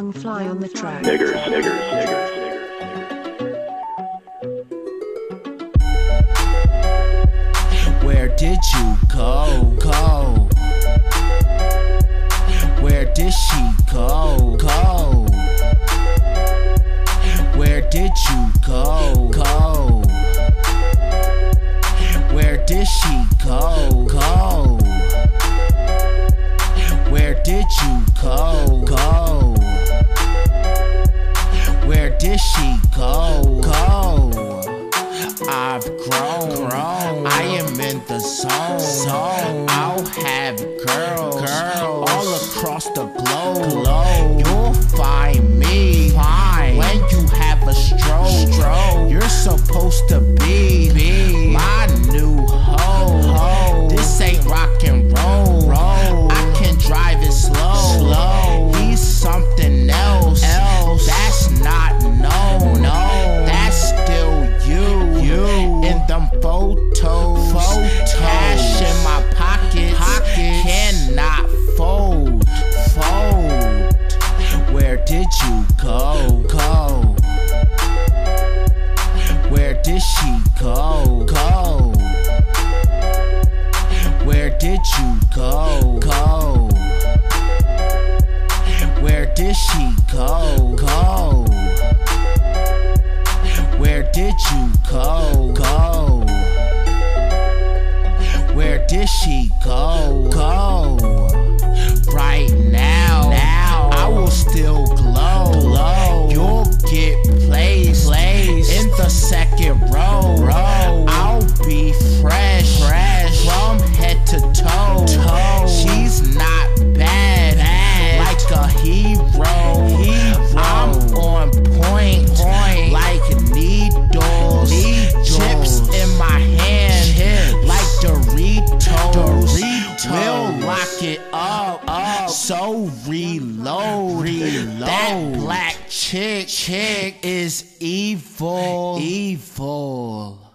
young fly on the track. Niggers, niggers, niggers. Where did you go? go? in the zone. song. I'll have girls, girls all across the globe. did you go? Go. Where did she go? Go. Where did you go? Go. Where did she go? Go. Where did you go? Go. Lock it up, up. So reload, reload. That black chick, chick is evil, evil.